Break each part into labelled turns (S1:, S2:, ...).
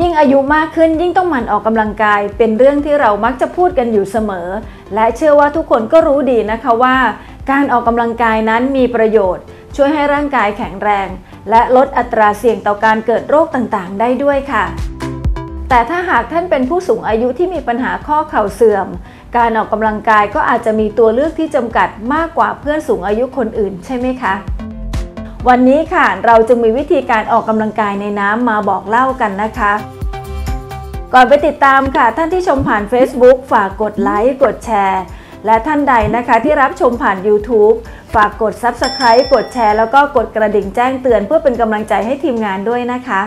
S1: ยิ่งอายุมากขึ้นยิ่งต้องหมั่นออกกำลังกาย เป็นเรื่องที่เรามักจะพูดกันอยู่เสมอ และเชื่อว่าทุกคนก็รู้ดีนะคะว่า การออกกำลังกายนั้นมีประโยชน์ ช่วยให้ร่างกายแข็งแรง และลดอัตราเสี่ยงต่อการเกิดโรคต่างๆ ได้ด้วยค่ะ แต่ถ้าหากท่านเป็นผู้สูงอายุที่มีปัญหาข้อเข่าเสื่อม การออกกำลังกายก็อาจจะมีตัวเลือกที่จำกัดมากกว่าเพื่อนสูงอายุคนอื่น ใช่ไหมคะ วันนี้ค่ะเราจะมีวิธีการออกกำลังกายในน้ำมาบอกเล่ากันนะคะ ก่อนไปติดตามค่ะ ท่านที่ชมผ่าน Facebook ฝากกดไลค์กดแชร์ และท่านใดนะคะที่รับชมผ่าน YouTube ฝากกด Subscribe กดแชร์แล้วก็กดกระดิ่งแจ้งเตือนเพื่อเป็นกำลังใจให้ทีมงานด้วยนะคะ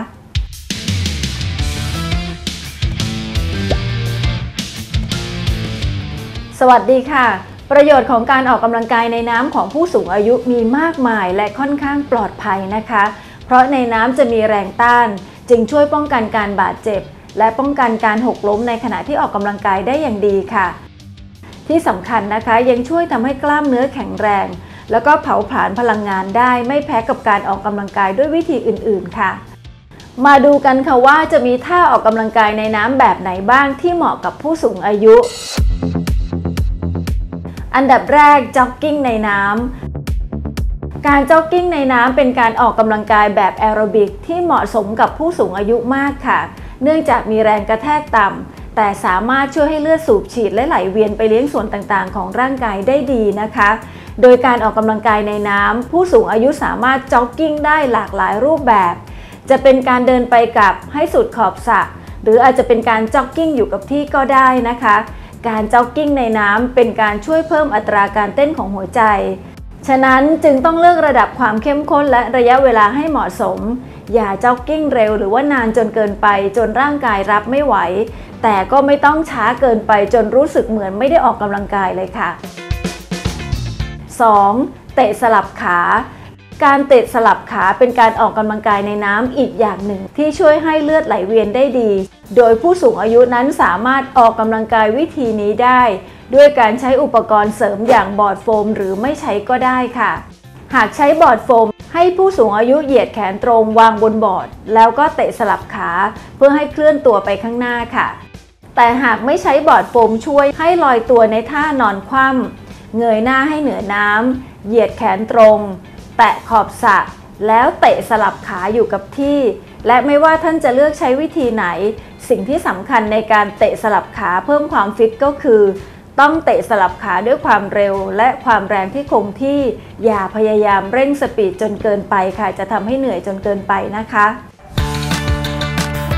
S1: สวัสดีค่ะ ประโยชน์ของการออกกำลังกายในน้ำของผู้สูงอายุมีมากมายและค่อนข้างปลอดภัยนะคะ เพราะในน้ำจะมีแรงต้าน จึงช่วยป้องกันการบาดเจ็บ และป้องกันการหกล้มในขณะที่ออกกำลังกายได้อย่างดีค่ะ ที่สำคัญนะคะยังช่วยทำให้กล้ามเนื้อแข็งแรง แล้วก็เผาผลาญพลังงานได้ไม่แพ้กับการออกกำลังกายด้วยวิธีอื่น ๆ ค่ะมาดูกันค่ะว่าจะมีท่าออกกำลังกายในน้ำแบบไหนบ้างที่เหมาะกับผู้สูงอายุ อันดับแรกจ็อกกิ้งในน้ำ การจ็อกกิ้งในน้ำเป็นการออกกำลังกายแบบแอโรบิกที่เหมาะสมกับผู้สูงอายุมากค่ะ เนื่องจากมีแรงกระแทกต่ำแต่สามารถช่วยให้เลือดสูบฉีดและไหลเวียนไปเลี้ยงส่วนต่างๆ ของร่างกายได้ดีนะคะ โดยการออกกำลังกายในน้ำผู้สูงอายุสามารถจ็อกกิ้งได้หลากหลายรูปแบบ จะเป็นการเดินไปกลับให้สุดขอบสระหรืออาจจะเป็นการจ็อกกิ้งอยู่กับที่ก็ได้นะคะ การจ็อกกิ้งในน้ำเป็นการช่วยเพิ่มอัตราการเต้นของหัวใจ ฉะนั้นจึงต้องเลือกระดับความเข้มข้นและระยะเวลาให้เหมาะสม อย่าจ็อกกิ้งเร็วหรือว่านานจนเกินไปจนร่างกายรับไม่ไหว แต่ก็ไม่ต้องช้าเกินไปจนรู้สึกเหมือนไม่ได้ออกกำลังกายเลยค่ะ 2. เตะสลับขา การเตะสลับขาเป็นการออกกำลังกายในน้ำอีกอย่างหนึ่ง ที่ช่วยให้เลือดไหลเวียนได้ดี โดยผู้สูงอายุนั้นสามารถออกกำลังกายวิธีนี้ได้ ด้วยการใช้อุปกรณ์เสริมอย่างบอร์ดโฟม หรือไม่ใช้ก็ได้ค่ะ หากใช้บอร์ดโฟม ให้ผู้สูงอายุเหยียดแขนตรงวางบนบอร์ด แล้วก็เตะสลับขาเพื่อให้เคลื่อนตัวไปข้างหน้าค่ะ แต่หากไม่ใช้บอร์ดโฟมช่วยให้ลอยตัวในท่านอนคว่ำเงยหน้าให้เหนือน้ำเหยียดแขนตรง แตะขอบสระแล้วเตะสลับขาอยู่กับที่ และไม่ว่าท่านจะเลือกใช้วิธีไหน สิ่งที่สำคัญในการเตะสลับขาเพิ่มความฟิตก็คือ ต้องเตะสลับขาด้วยความเร็ว และความแรงที่คงที่อย่าพยายามเร่งสปีดจนเกินไปค่ะ จะทำให้เหนื่อยจนเกินไปนะคะ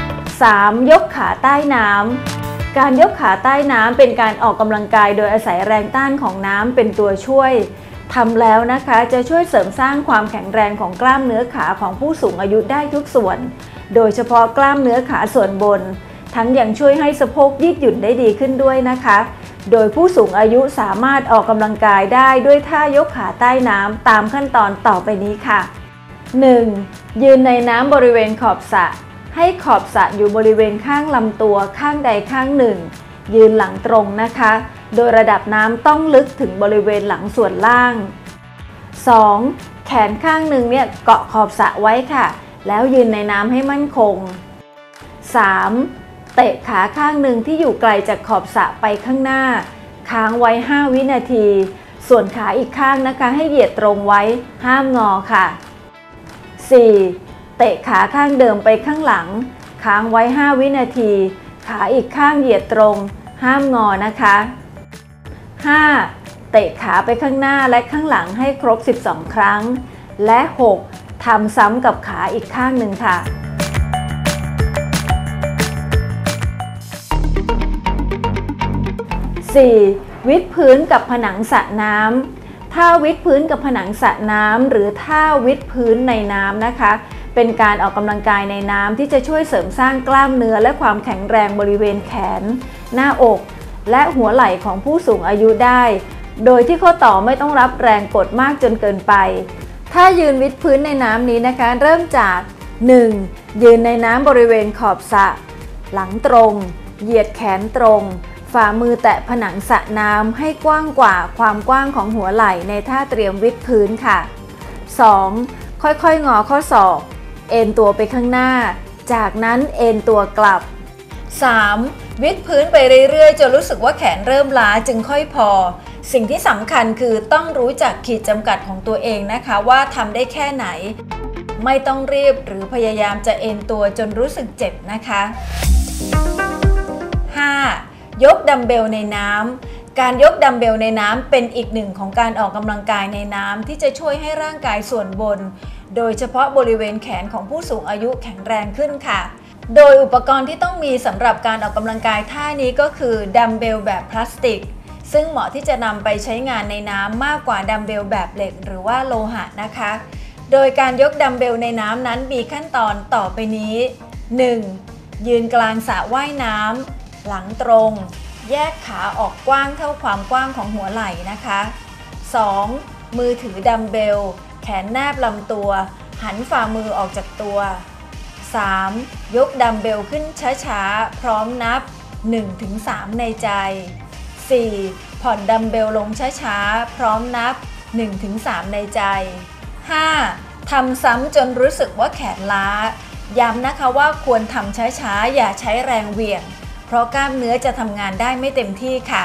S1: 3. ยกขาใต้น้ำการยกขาใต้น้ำเป็นการออกกำลังกายโดยอาศัยแรงต้านของน้ำเป็นตัวช่วย ทำแล้วนะคะจะช่วยเสริมสร้างความแข็งแรงของกล้ามเนื้อขาของผู้สูงอายุได้ทุกส่วน โดยเฉพาะกล้ามเนื้อขาส่วนบน ทั้งยังช่วยให้สะโพกยืดหยุ่นได้ดีขึ้นด้วยนะคะ โดยผู้สูงอายุสามารถออกกำลังกายได้ด้วยท่ายกขาใต้น้ำตามขั้นตอนต่อไปนี้ค่ะ 1. ยืนในน้ำบริเวณขอบสระให้ขอบสระอยู่บริเวณข้างลำตัวข้างใดข้างหนึ่ง ยืนหลังตรงนะคะ โดยระดับน้ำต้องลึกถึงบริเวณหลังส่วนล่าง 2. แขนข้างหนึ่งเนี่ยเกาะขอบสระไว้ค่ะ แล้วยืนในน้ำให้มั่นคง 3. เตะขาข้างหนึ่งที่อยู่ไกลจากขอบสระไปข้างหน้า ค้างไว้ 5 วินาที ส่วนขาอีกข้างนะคะให้เหยียดตรงไว้ห้ามงอค่ะ 4. เตะขาข้างเดิมไปข้างหลัง ค้างไว้ 5 วินาที ขาอีกข้างเหยียดตรง ห้ามงอนะคะ 5. เตะขาไปข้างหน้าและข้างหลังให้ครบ 12 ครั้ง และ 6. ทำซ้ำกับขาอีกข้างหนึ่งค่ะ 4. วิดพื้นกับผนังสระน้ำท่าวิดพื้นกับผนังสระน้ำหรือท่าวิดพื้นในน้ำนะคะ เป็นการออกกำลังกายในน้ำที่จะช่วยเสริมสร้างกล้ามเนื้อและความแข็งแรงบริเวณแขน หน้าอก และหัวไหล่ของผู้สูงอายุได้ โดยที่ข้อต่อไม่ต้องรับแรงกดมากจนเกินไป ถ้ายืนวิดพื้นในน้ำนี้นะคะ เริ่มจาก 1. ยืนในน้ำบริเวณขอบสระหลังตรง เหยียดแขนตรง ฝ่ามือแตะผนังสระน้ำให้กว้างกว่าความกว้างของหัวไหล่ในท่าเตรียมวิดพื้นค่ะ 2. ค่อยๆ งอข้อศอก เอ็นตัวไปข้างหน้า จากนั้นเอนตัวกลับ 3. วิดพื้นไปเรื่อยๆ จนรู้สึกว่าแขนเริ่มล้าจึงค่อยพอ สิ่งที่สำคัญคือต้องรู้จักขีดจำกัดของตัวเองนะคะว่าทำได้แค่ไหน ไม่ต้องรีบหรือพยายามจะเอนตัวจนรู้สึกเจ็บนะคะ 5. ยกดัมเบลในน้ำการยกดัมเบลในน้ำเป็นอีกหนึ่งของการออกกำลังกายในน้ำที่จะช่วยให้ร่างกายส่วนบน โดยเฉพาะบริเวณแขนของผู้สูงอายุแข็งแรงขึ้นค่ะ โดยอุปกรณ์ที่ต้องมีสำหรับการออกกำลังกายท่านี้ก็คือดัมเบลแบบพลาสติก ซึ่งเหมาะที่จะนำไปใช้งานในน้ำมากกว่าดัมเบลแบบเหล็กหรือว่าโลหะนะคะ โดยการยกดัมเบลในน้ำนั้นมีขั้นตอนต่อไปนี้ 1. ยืนกลางสระว่ายน้ำหลังตรง แยกขาออกกว้างเท่าความกว้างของหัวไหล่นะคะ 2. มือถือดัมเบล แขนแนบลำตัว หันฝ่ามือออกจากตัว 3. ยกดัมเบลขึ้นช้าๆ พร้อมนับ 1-3 ในใจ 4. ผ่อนดัมเบลลงช้าๆ พร้อมนับ 1-3 ในใจ 5. ทำซ้ำจนรู้สึกว่าแขนล้า ย้ำนะคะว่าควรทำช้าๆ อย่าใช้แรงเหวี่ยง เพราะกล้ามเนื้อจะทำงานได้ไม่เต็มที่ค่ะ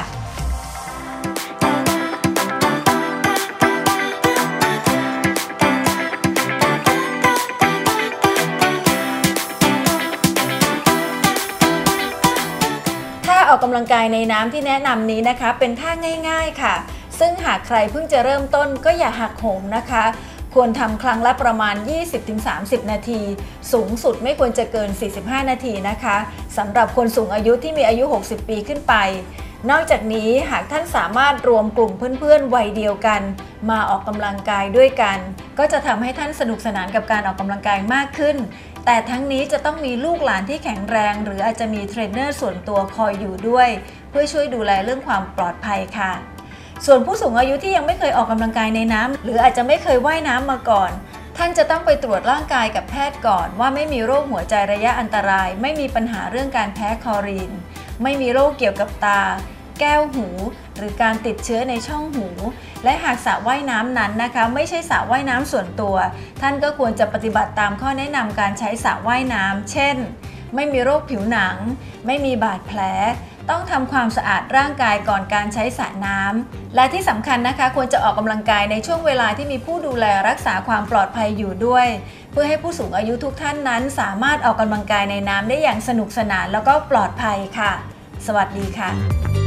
S1: ออกกำลังกายในน้ำที่แนะนำนี้นะคะ เป็นท่าง่าย ๆค่ะ ซึ่งหากใครเพิ่งจะเริ่มต้นก็อย่าหักโหมนะคะ ควรทำครั้งละประมาณ 20-30 นาที สูงสุดไม่ควรจะเกิน 45 นาทีนะคะสำหรับคนสูงอายุที่มีอายุ 60 ปีขึ้นไป นอกจากนี้หากท่านสามารถรวมกลุ่มเพื่อนๆวัยเดียวกัน มาออกกำลังกายด้วยกัน ก็จะทำให้ท่านสนุกสนานกับการออกกำลังกายมากขึ้น แต่ทั้งนี้จะต้องมีลูกหลานที่แข็งแรง หรืออาจจะมีเทรนเนอร์ส่วนตัวคอยอยู่ด้วย เพื่อช่วยดูแลเรื่องความปลอดภัยค่ะ ส่วนผู้สูงอายุที่ยังไม่เคยออกกำลังกายในน้ำหรืออาจจะไม่เคยว่ายน้ำมาก่อน ท่านจะต้องไปตรวจร่างกายกับแพทย์ก่อน ว่าไม่มีโรคหัวใจระยะอันตราย ไม่มีปัญหาเรื่องการแพ้คลอรีน ไม่มีโรคเกี่ยวกับตา แก้วหู หรือการติดเชื้อในช่องหู และหากสระว่ายน้ำนั้นนะคะ ไม่ใช่สระว่ายน้ำส่วนตัว ท่านก็ควรจะปฏิบัติตามข้อแนะนำการใช้สระว่ายน้ำเช่น ไม่มีโรคผิวหนัง ไม่มีบาดแผลต้องทำความสะอาดร่างกายก่อนการใช้สระน้ำ และที่สำคัญนะคะ ควรจะออกกำลังกายในช่วงเวลาที่มีผู้ดูแลรักษาความปลอดภัยอยู่ด้วย เพื่อให้ผู้สูงอายุทุกท่านนั้น สามารถออกกำลังกายในน้ำได้อย่างสนุกสนานแล้วก็ปลอดภัยค่ะ สวัสดีค่ะ